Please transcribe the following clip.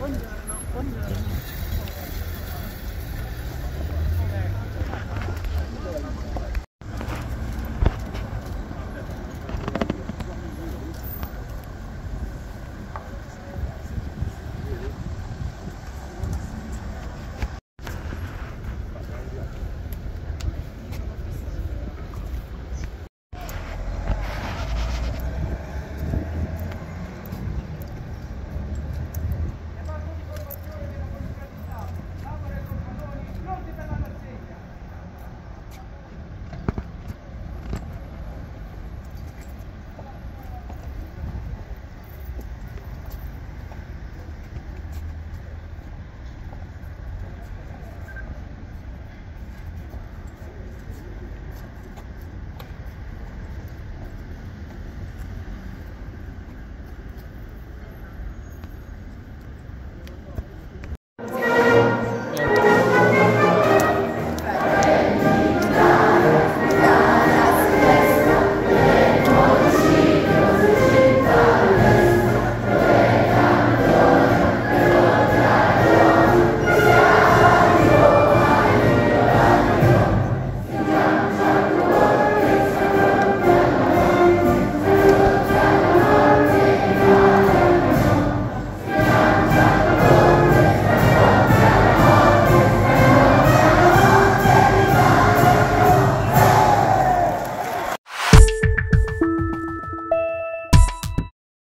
Buongiorno. Buongiorno.